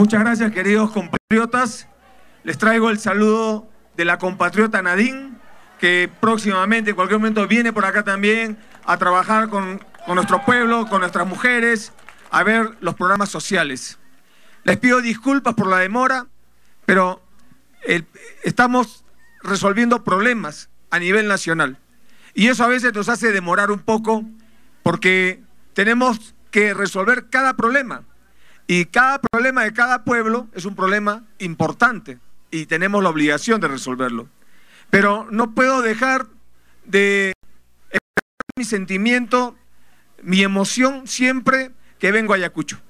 Muchas gracias, queridos compatriotas. Les traigo el saludo de la compatriota Nadine, que próximamente, en cualquier momento, viene por acá también a trabajar con, con nuestro pueblo, con nuestras mujeres, a ver los programas sociales. Les pido disculpas por la demora, pero estamos resolviendo problemas a nivel nacional. Y eso a veces nos hace demorar un poco porque tenemos que resolver cada problema. Y cada problema de cada pueblo es un problema importante y tenemos la obligación de resolverlo. Pero no puedo dejar de expresar mi sentimiento, mi emoción siempre que vengo a Ayacucho.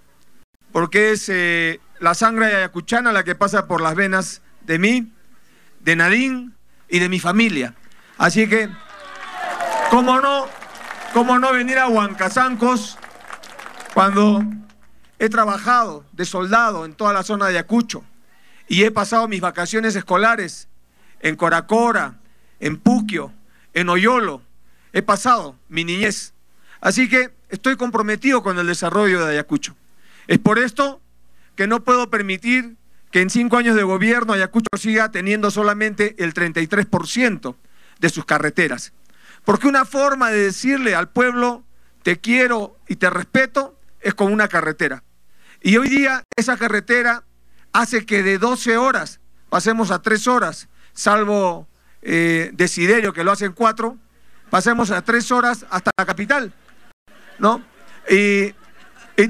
Porque es eh, la sangre ayacuchana la que pasa por las venas de mí, de Nadine y de mi familia. Así que, ¿cómo no, cómo no venir a Huancazancos cuando he trabajado de soldado en toda la zona de Ayacucho y he pasado mis vacaciones escolares en Coracora, en Puquio, en Oyolo. He pasado mi niñez. Así que estoy comprometido con el desarrollo de Ayacucho. Es por esto que no puedo permitir que en cinco años de gobierno Ayacucho siga teniendo solamente el 33% de sus carreteras. Porque una forma de decirle al pueblo, te quiero y te respeto, es con una carretera. Y hoy día esa carretera hace que de 12 horas pasemos a 3 horas, salvo eh, Desiderio que lo hacen 4, pasemos a 3 horas hasta la capital. ¿No? Y,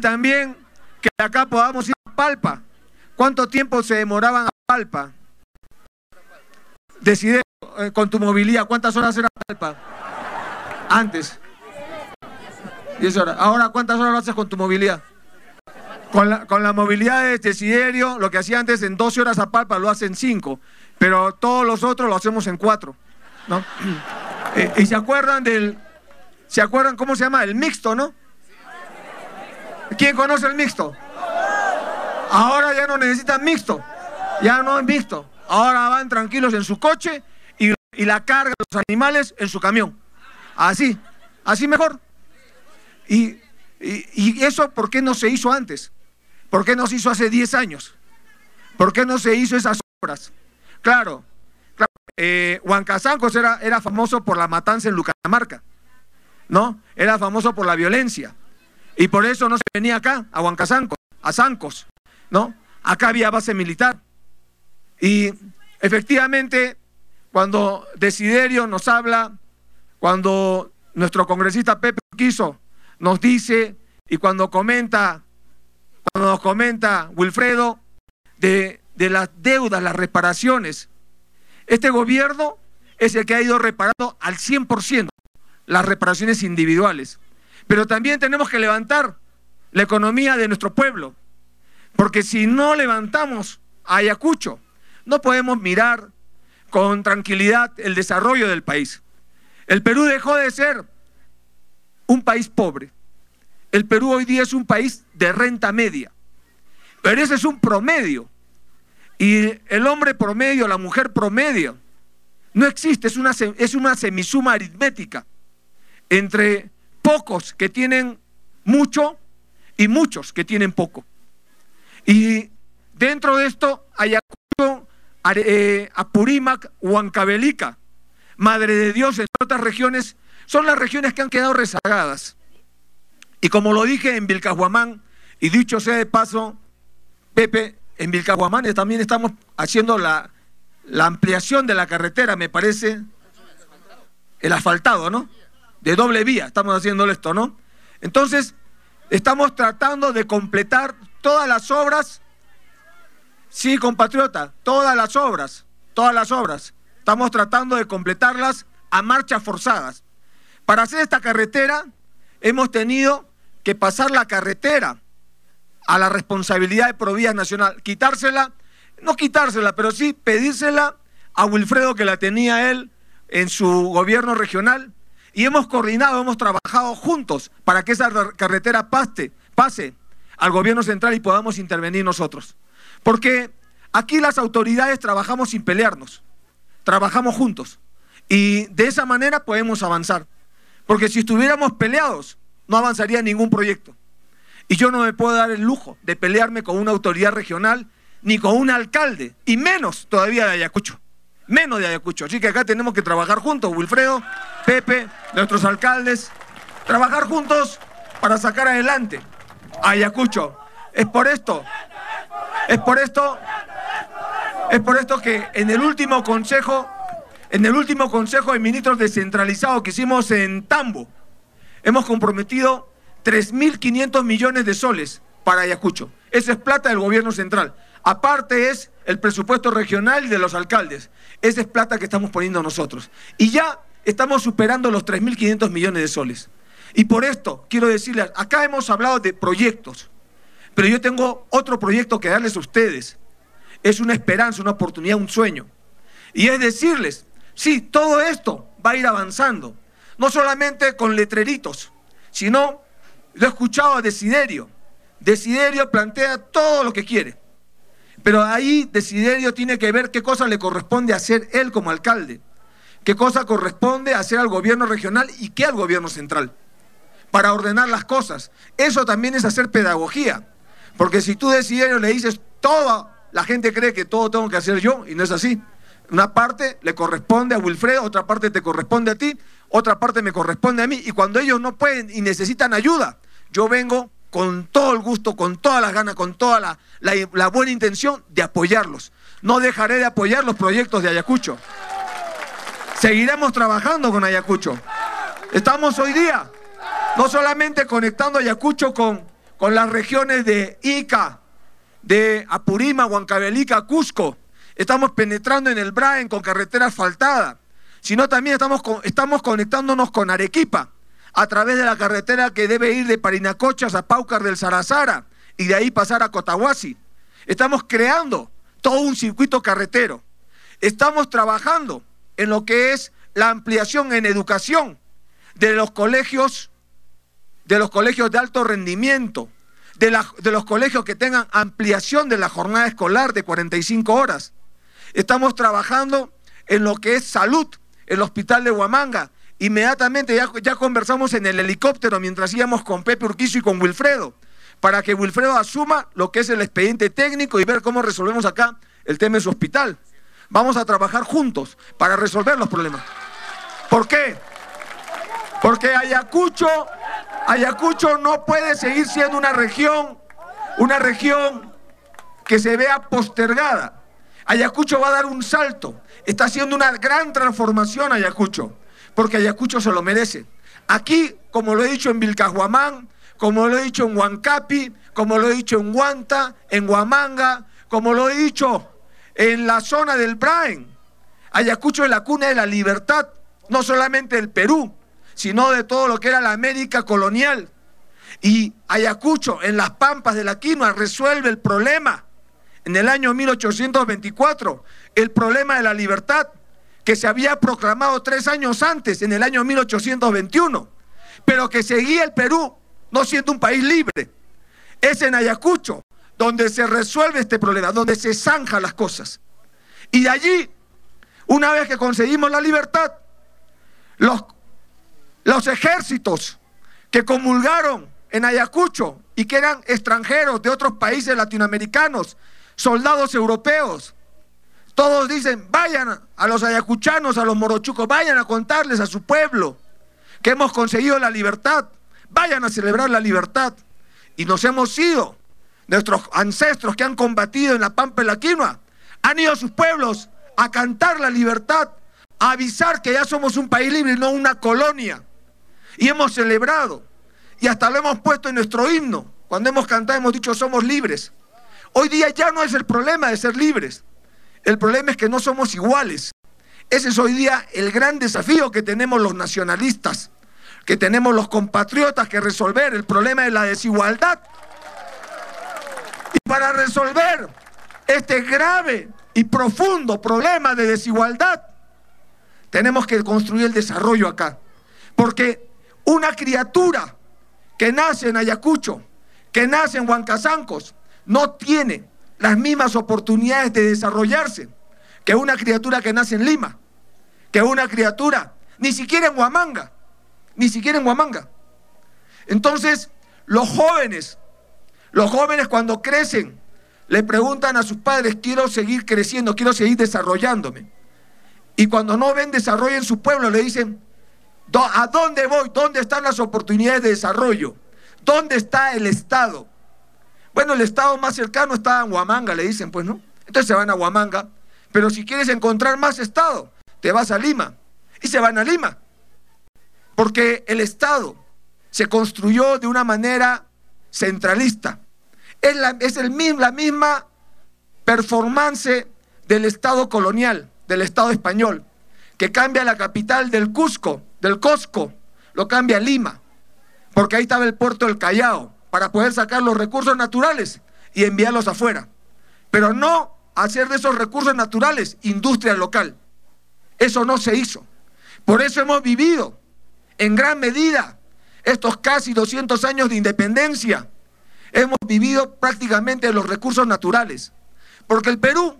también que acá podamos ir a Palpa. ¿Cuánto tiempo se demoraban a Palpa? Desiderio, eh, con tu movilidad, ¿cuántas horas era Palpa? Antes. 10 horas. Ahora, ¿cuántas horas lo haces con tu movilidad? Con la, con la movilidad de Desiderio, lo que hacía antes en 12 horas a Palpa lo hacen 5, pero todos los otros lo hacemos en 4. ¿no? Eh, ¿Y se acuerdan del, se acuerdan cómo se llama? El mixto, ¿no? ¿Quién conoce el mixto? Ahora ya no necesitan mixto, ya no es mixto. Ahora van tranquilos en su coche y, y la carga de los animales en su camión. Así, así mejor. Y, y- y eso, ¿por qué no se hizo antes? ¿Por qué no se hizo hace 10 años? ¿Por qué no se hizo esas obras? Claro, claro eh, era, era famoso por la matanza en Lucamarca, ¿no? Era famoso por la violencia. Y por eso no se venía acá, a Huancazancos, a Zancos, ¿no? Acá había base militar. Y efectivamente, cuando Desiderio nos habla, cuando nuestro congresista Pepe Quiso nos dice y cuando comenta, cuando nos comenta Wilfredo de, de las deudas, las reparaciones, este gobierno es el que ha ido reparando al 100% las reparaciones individuales. Pero también tenemos que levantar la economía de nuestro pueblo, porque si no levantamos a Ayacucho, no podemos mirar con tranquilidad el desarrollo del país. El Perú dejó de ser un país pobre. El Perú hoy día es un país de renta media. Pero ese es un promedio. Y el hombre promedio, la mujer promedio, no existe, es una, es una semisuma aritmética entre pocos que tienen mucho y muchos que tienen poco. Y dentro de esto, Ayacucho, eh, Apurímac, Huancavelica, Madre de Dios, en otras regiones, son las regiones que han quedado rezagadas. Y como lo dije en Vilcahuamán, y dicho sea de paso, Pepe, en Vilcahuamán también estamos haciendo la, ampliación de la carretera, me parece, el asfaltado, ¿no? De doble vía, estamos haciendo esto, ¿no? Entonces, estamos tratando de completar todas las obras, sí, compatriota, todas las obras, todas las obras. Estamos tratando de completarlas a marchas forzadas. Para hacer esta carretera, hemos tenido que pasar la carretera a la responsabilidad de Provías Nacional, quitársela, no quitársela, pero sí pedírsela a Wilfredo que la tenía él en su gobierno regional y hemos coordinado, hemos trabajado juntos para que esa re- carretera pase al gobierno central y podamos intervenir nosotros. Porque aquí las autoridades trabajamos sin pelearnos, trabajamos juntos y de esa manera podemos avanzar. Porque si estuviéramos peleados, no avanzaría ningún proyecto. Y yo no me puedo dar el lujo de pelearme con una autoridad regional ni con un alcalde, y menos todavía de Ayacucho. Menos de Ayacucho. Así que acá tenemos que trabajar juntos, Wilfredo, Pepe, nuestros alcaldes, trabajar juntos para sacar adelante a Ayacucho. Es por esto, es por esto, es por esto que en el último consejo, en el último consejo de ministros descentralizado que hicimos en Tambo, hemos comprometido 3.500 millones de soles para Ayacucho. Esa es plata del gobierno central. Aparte es el presupuesto regional de los alcaldes. Esa es plata que estamos poniendo nosotros. Y ya estamos superando los 3.500 millones de soles. Y por esto quiero decirles, acá hemos hablado de proyectos, pero yo tengo otro proyecto que darles a ustedes. Es una esperanza, una oportunidad, un sueño. Y es decirles, sí, todo esto va a ir avanzando, no solamente con letreritos, sino, lo he escuchado a Desiderio. Desiderio plantea todo lo que quiere. Pero ahí Desiderio tiene que ver qué cosa le corresponde hacer él como alcalde, qué cosa corresponde hacer al gobierno regional y qué al gobierno central, para ordenar las cosas. Eso también es hacer pedagogía, porque si tú Desiderio le dices todo, la gente cree que todo tengo que hacer yo y no es así. Una parte le corresponde a Wilfredo, otra parte te corresponde a ti, otra parte me corresponde a mí. Y cuando ellos no pueden y necesitan ayuda, yo vengo con todo el gusto, con todas las ganas, con toda la, buena intención de apoyarlos. No dejaré de apoyar los proyectos de Ayacucho. Seguiremos trabajando con Ayacucho. Estamos hoy día no solamente conectando Ayacucho con, con las regiones de Ica, de Apurima, Huancavelica, Cusco. Estamos penetrando en el Braen con carretera asfaltada, sino también estamos, conectándonos con Arequipa a través de la carretera que debe ir de Parinacochas a Paucar del Sarazara y de ahí pasar a Cotahuasi. Estamos creando todo un circuito carretero. Estamos trabajando en lo que es la ampliación en educación de los colegios, de los colegios de alto rendimiento, de, de los colegios que tengan ampliación de la jornada escolar de 45 horas. Estamos trabajando en lo que es salud, el hospital de Huamanga, Inmediatamente ya, conversamos en el helicóptero mientras íbamos con Pepe Urquizo y con Wilfredo, para que Wilfredo asuma lo que es el expediente técnico y ver cómo resolvemos acá el tema de su hospital. Vamos a trabajar juntos para resolver los problemas. ¿Por qué? Porque Ayacucho, Ayacucho no puede seguir siendo una región, una región que se vea postergada. Ayacucho va a dar un salto. Está haciendo una gran transformación Ayacucho porque Ayacucho se lo merece. Aquí, como lo he dicho en Vilcajuamán, como lo he dicho en Huancapi, como lo he dicho en Huanta, en Huamanga, como lo he dicho en la zona del Braen. Ayacucho es la cuna de la libertad, no solamente del Perú, sino de todo lo que era la América colonial. Y Ayacucho, en las pampas de la quinoa, resuelve el problema. En el año 1824, el problema de la libertad que se había proclamado tres años antes, en el año 1821, pero que seguía el Perú no siendo un país libre. Es en Ayacucho donde se resuelve este problema, donde se zanjan las cosas. Y de allí, una vez que conseguimos la libertad, los, los ejércitos que comulgaron en Ayacucho y que eran extranjeros de otros países latinoamericanos, soldados europeos, todos dicen, vayan a los ayacuchanos, a los morochucos, vayan a contarles a su pueblo que hemos conseguido la libertad, vayan a celebrar la libertad. Y nos hemos ido, nuestros ancestros que han combatido en la Pampa y la Quinoa, han ido a sus pueblos a cantar la libertad, a avisar que ya somos un país libre y no una colonia. Y hemos celebrado, y hasta lo hemos puesto en nuestro himno. Cuando hemos cantado hemos dicho somos libres. Hoy día ya no es el problema de ser libres. El problema es que no somos iguales. Ese es hoy día el gran desafío que tenemos los nacionalistas, que tenemos los compatriotas que resolver el problema de la desigualdad. Y para resolver este grave y profundo problema de desigualdad, tenemos que construir el desarrollo acá. Porque una criatura que nace en Ayacucho, que nace en Huancazancos, no tiene las mismas oportunidades de desarrollarse que una criatura que nace en Lima, que una criatura, ni siquiera en Huamanga, ni siquiera en Huamanga. Entonces, los jóvenes Los jóvenes cuando crecen le preguntan a sus padres, quiero seguir creciendo, quiero seguir desarrollándome. Y cuando no ven desarrollo en su pueblo, le dicen, ¿a dónde voy? ¿Dónde están las oportunidades de desarrollo? ¿Dónde está el Estado? Bueno, el Estado más cercano está en Huamanga, le dicen, pues no. Entonces se van a Huamanga. Pero si quieres encontrar más Estado, te vas a Lima. Y se van a Lima. Porque el Estado se construyó de una manera centralista. Es, la, es el, la misma performance del Estado colonial, del Estado español, que cambia la capital del Cusco, del Cosco, lo cambia a Lima, porque ahí estaba el puerto del Callao, para poder sacar los recursos naturales y enviarlos afuera. Pero no hacer de esos recursos naturales industria local. Eso no se hizo. Por eso hemos vivido en gran medida estos casi 200 años de independencia. Hemos vivido prácticamente los recursos naturales. Porque el Perú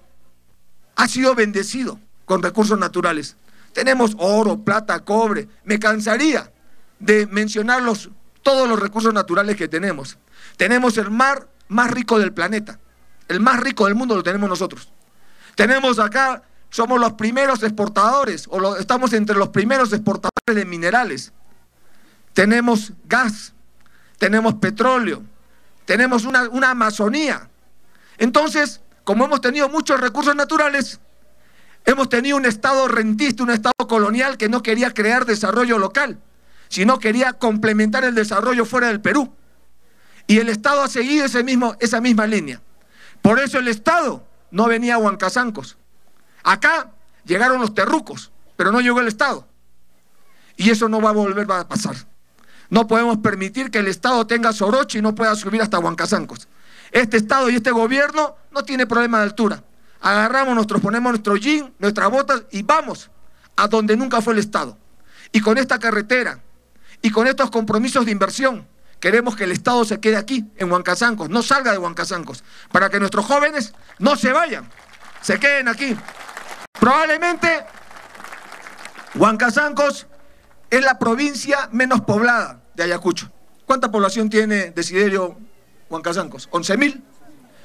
ha sido bendecido con recursos naturales. Tenemos oro, plata, cobre. Me cansaría de mencionar todos los recursos naturales que tenemos. Tenemos el mar más rico del planeta. El más rico del mundo lo tenemos nosotros. Tenemos acá, somos los primeros exportadores, o estamos entre los primeros exportadores de minerales. Tenemos gas, tenemos petróleo, tenemos una, una Amazonía. Entonces, como hemos tenido muchos recursos naturales, hemos tenido un Estado rentista, un Estado colonial que no quería crear desarrollo local, sino quería complementar el desarrollo fuera del Perú. Y el Estado ha seguido ese mismo, esa misma línea. Por eso el Estado no venía a Huancazancos. Acá llegaron los terrucos, pero no llegó el Estado. Y eso no va a volver a pasar. No podemos permitir que el Estado tenga soroche y no pueda subir hasta Huancazancos. Este Estado y este gobierno no tiene problema de altura. Agarramos, nosotros ponemos nuestro jean, nuestras botas y vamos a donde nunca fue el Estado. Y con esta carretera y con estos compromisos de inversión, queremos que el Estado se quede aquí, en Huancazancos, no salga de Huancazancos, para que nuestros jóvenes no se vayan, se queden aquí. Probablemente Huancazancos es la provincia menos poblada de Ayacucho. ¿Cuánta población tiene Desiderio Huancazancos? ¿11 mil?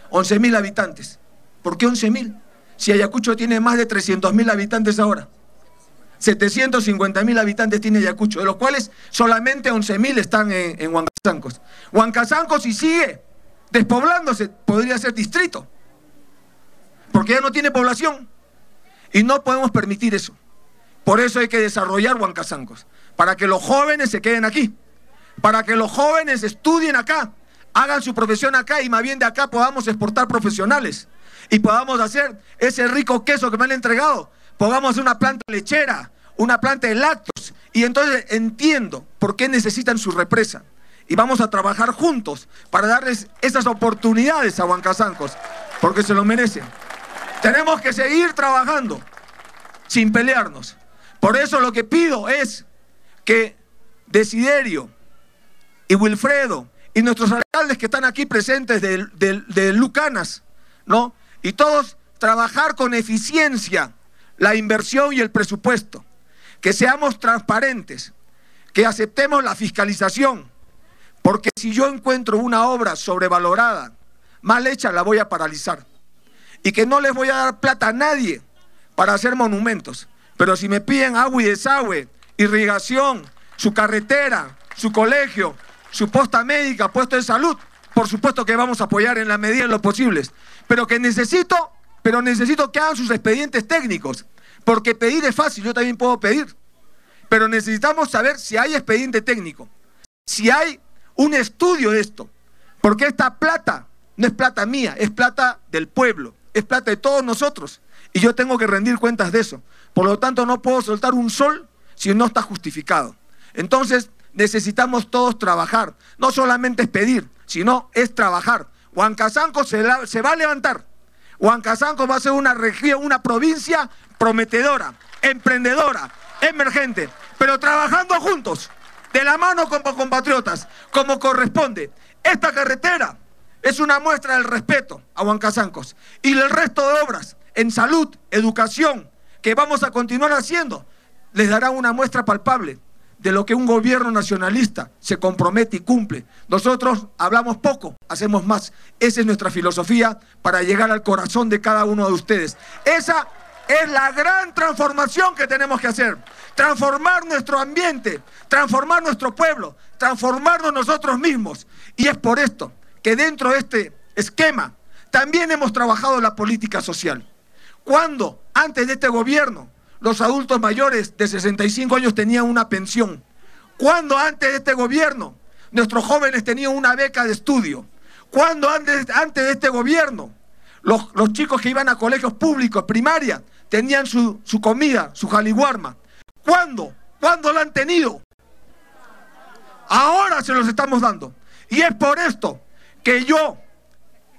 11 mil habitantes. ¿Por qué 11 mil? Si Ayacucho tiene más de 300 mil habitantes ahora. 750 mil habitantes tiene Ayacucho, de los cuales solamente 11 mil están en, en Huancazancos. Huancazancos, si sigue despoblándose, podría ser distrito. Porque ya no tiene población. Y no podemos permitir eso. Por eso hay que desarrollar Huancazancos. Para que los jóvenes se queden aquí. Para que los jóvenes estudien acá. Hagan su profesión acá y más bien de acá podamos exportar profesionales. Y podamos hacer ese rico queso que me han entregado. Podamos hacer una planta lechera, una planta de lácteos. Y entonces entiendo por qué necesitan su represa. Y vamos a trabajar juntos para darles esas oportunidades a Huancazancos. Porque se lo merecen. Tenemos que seguir trabajando sin pelearnos. Por eso lo que pido es que Desiderio y Wilfredo y nuestros alcaldes que están aquí presentes de, Lucanas, ¿no? Y todos trabajar con eficiencia la inversión y el presupuesto. Que seamos transparentes, que aceptemos la fiscalización, porque si yo encuentro una obra sobrevalorada, mal hecha, la voy a paralizar. Y que no les voy a dar plata a nadie para hacer monumentos. Pero si me piden agua y desagüe, irrigación, su carretera, su colegio, su posta médica, puesto de salud, por supuesto que vamos a apoyar en la medida de lo posible. Pero que necesito, pero necesito que hagan sus expedientes técnicos. Porque pedir es fácil, yo también puedo pedir. Pero necesitamos saber si hay expediente técnico, si hay un estudio de esto. Porque esta plata no es plata mía, es plata del pueblo, es plata de todos nosotros. Y yo tengo que rendir cuentas de eso. Por lo tanto, no puedo soltar un sol si no está justificado. Entonces, necesitamos todos trabajar. No solamente es pedir, sino es trabajar. Huancasanco se, se va a levantar. Huancasanco va a ser una región, una provincia prometedora, emprendedora, emergente, pero trabajando juntos, de la mano con compatriotas, como corresponde. Esta carretera es una muestra del respeto a Huancasancos y el resto de obras en salud, educación, que vamos a continuar haciendo, les dará una muestra palpable de lo que un gobierno nacionalista se compromete y cumple. Nosotros hablamos poco, hacemos más. Esa es nuestra filosofía para llegar al corazón de cada uno de ustedes. Esa es la gran transformación que tenemos que hacer. Transformar nuestro ambiente, transformar nuestro pueblo, transformarnos nosotros mismos. Y es por esto que dentro de este esquema también hemos trabajado la política social. Cuando antes de este gobierno los adultos mayores de 65 años tenían una pensión. Cuando antes de este gobierno nuestros jóvenes tenían una beca de estudio. Cuando antes, antes de este gobierno los, los, chicos que iban a colegios públicos, primaria, tenían su, su comida, su jaliguarma. ¿Cuándo? ¿Cuándo lo han tenido? Ahora se los estamos dando. Y es por esto que yo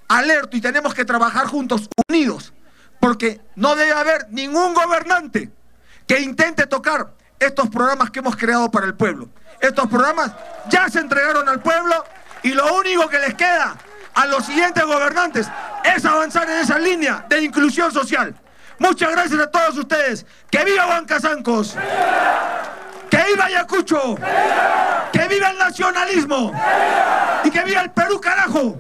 alerto y tenemos que trabajar juntos, unidos, porque no debe haber ningún gobernante que intente tocar estos programas que hemos creado para el pueblo. Estos programas ya se entregaron al pueblo y lo único que les queda a los siguientes gobernantes es avanzar en esa línea de inclusión social. Muchas gracias a todos ustedes. ¡Que viva Huancazancos! ¡Que viva Ayacucho! ¡Que viva el nacionalismo! ¡Y que viva el Perú, carajo!